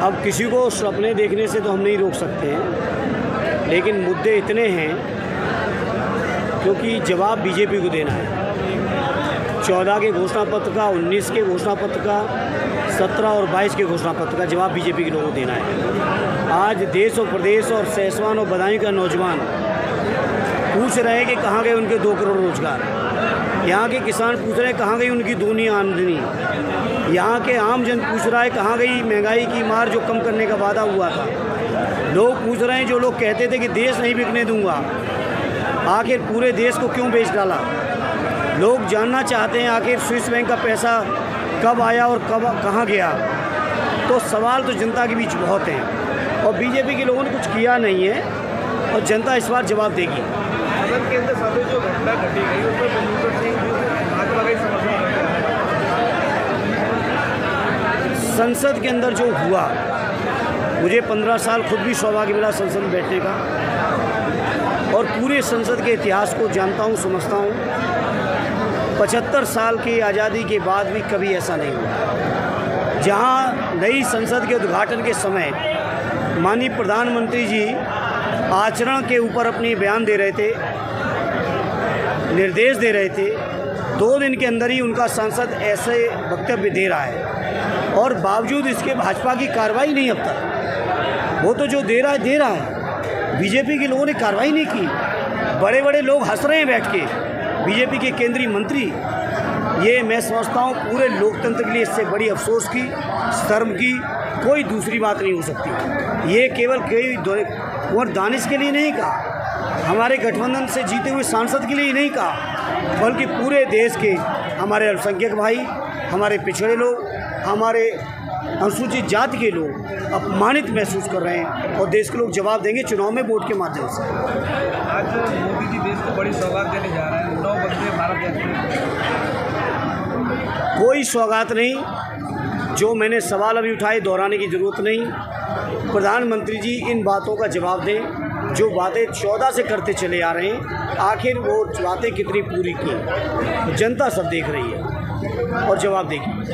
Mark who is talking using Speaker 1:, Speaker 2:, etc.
Speaker 1: अब किसी को सपने देखने से तो हम नहीं रोक सकते हैं। लेकिन मुद्दे इतने हैं, क्योंकि जवाब बीजेपी को देना है। चौदह के घोषणा पत्र का, उन्नीस के घोषणा पत्र का, सत्रह और बाईस के घोषणा पत्र का जवाब बीजेपी के लोगों को देना है। आज देश और प्रदेश और सहसवान और बदायूं का नौजवान पूछ रहे हैं कि कहाँ गए उनके दो करोड़ रोज़गार? यहाँ के किसान पूछ रहे हैं, कहाँ गई उनकी दूनी आमदनी? यहाँ के आम जन पूछ रहा है, कहाँ गई महँगाई की मार जो कम करने का वादा हुआ था? लोग पूछ रहे हैं, जो लोग कहते थे कि देश नहीं बिकने दूँगा, आखिर पूरे देश को क्यों बेच डाला? लोग जानना चाहते हैं, आखिर स्विस बैंक का पैसा कब आया और कब, कहाँ गया? तो सवाल तो जनता के बीच बहुत हैं, और बीजेपी के लोगों ने कुछ किया नहीं है, और जनता इस बार जवाब देगी।
Speaker 2: सदन के अंदर साथ जो घटना घटी गई उस पर बलूकर सिंह भाजपा का समर्थन
Speaker 1: संसद के अंदर जो हुआ, मुझे पंद्रह साल खुद भी सौभाग्य मिला संसद में बैठने का। और पूरे संसद के इतिहास को जानता हूँ, समझता हूँ। पचहत्तर साल की आज़ादी के बाद भी कभी ऐसा नहीं हुआ। जहाँ नई संसद के उद्घाटन के समय माननीय प्रधानमंत्री जी आचरण के ऊपर अपनी बयान दे रहे थे निर्देश दे रहे थे। दो दिन के अंदर ही उनका सांसद ऐसे वक्तव्य दे रहा है। और बावजूद इसके भाजपा की कार्रवाई नहीं अब तक। वो तो जो दे रहा है, दे रहा है। बीजेपी के लोगों ने कार्रवाई नहीं की। बड़े बड़े लोग हंस रहे हैं बैठ के। बीजेपी के केंद्रीय मंत्री। ये मैं समझता हूँ, पूरे लोकतंत्र के लिए इससे बड़ी अफसोस की, शर्म की कोई दूसरी बात नहीं हो सकती। ये केवल कई कुंवर दानिश के लिए नहीं कहा। हमारे गठबंधन से जीते हुए सांसद के लिए ही नहीं कहा बल्कि पूरे देश के हमारे अल्पसंख्यक भाई हमारे पिछड़े लोग हमारे अनुसूचित जाति के लोग अपमानित महसूस कर रहे हैं और देश के लोग जवाब देंगे चुनाव में वोट के माध्यम से।
Speaker 2: आज मोदी जी देश को बड़ी सौगात देने जा रहे हैं। नौ बंदे भारत
Speaker 1: कोई सौगात नहीं जो मैंने सवाल अभी उठाए दोहराने की ज़रूरत नहीं। प्रधानमंत्री जी इन बातों का जवाब दें। जो बातें चौदह से करते चले आ रहे हैं, आखिर वो बातें कितनी पूरी की? जनता सब देख रही है। और जवाब देगी।